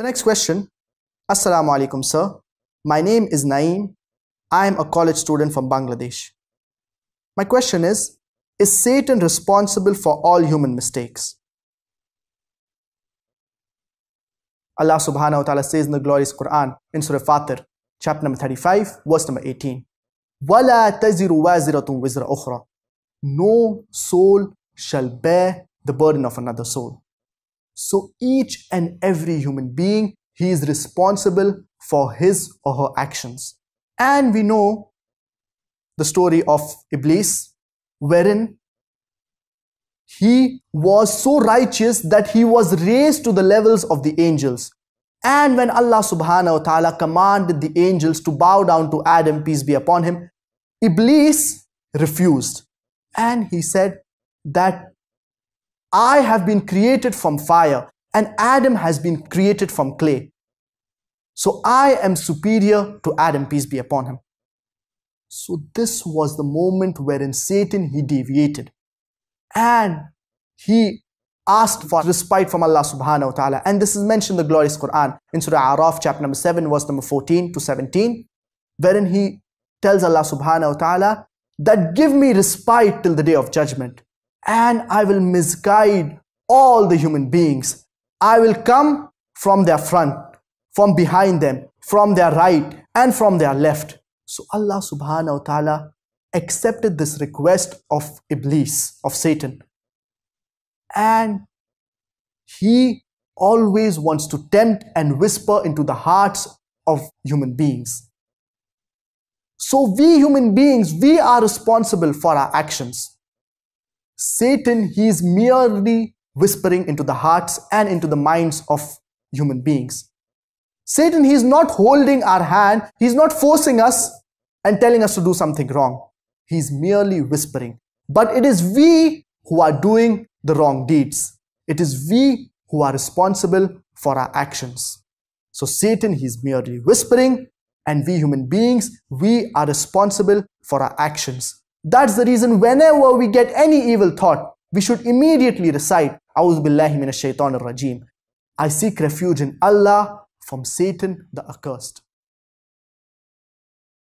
The next question Assalamu alaikum, sir. My name is Naeem. I am a college student from Bangladesh. My question is Is Satan responsible for all human mistakes? Allah subhanahu wa ta'ala says in the glorious Quran in Surah Fatir, chapter number 35, verse number 18. وَلَا تَزِرُ وَازِرَةٌ وِزْرَ أُخْرَى No soul shall bear the burden of another soul. So each and every human being, he is responsible for his or her actions. And we know the story of Iblis, wherein he was so righteous that he was raised to the levels of the angels. And when Allah subhanahu wa ta'ala commanded the angels to bow down to Adam, peace be upon him, Iblis refused. And he said that I have been created from fire and Adam has been created from clay. So I am superior to Adam, peace be upon him. So this was the moment wherein Satan, he deviated. And he asked for respite from Allah subhanahu wa ta'ala. And this is mentioned in the glorious Quran in Surah Araf, chapter number 7, verse number 14 to 17, wherein he tells Allah subhanahu wa ta'ala that give me respite till the day of judgment and I will misguide all the human beings. I will come from their front, from behind them, from their right and from their left. So Allah subhanahu wa ta'ala accepted this request of Iblis, of Satan. And he always wants to tempt and whisper into the hearts of human beings. So we human beings, we are responsible for our actions. Satan, he is merely whispering into the hearts and into the minds of human beings. Satan, he is not holding our hand, he is not forcing us and telling us to do something wrong. He is merely whispering. But it is we who are doing the wrong deeds. It is we who are responsible for our actions. So Satan, he is merely whispering and we human beings, we are responsible for our actions. That's the reason whenever we get any evil thought, we should immediately recite, A'udhu Minash Shaitanir Rajim. I seek refuge in Allah from Satan the accursed.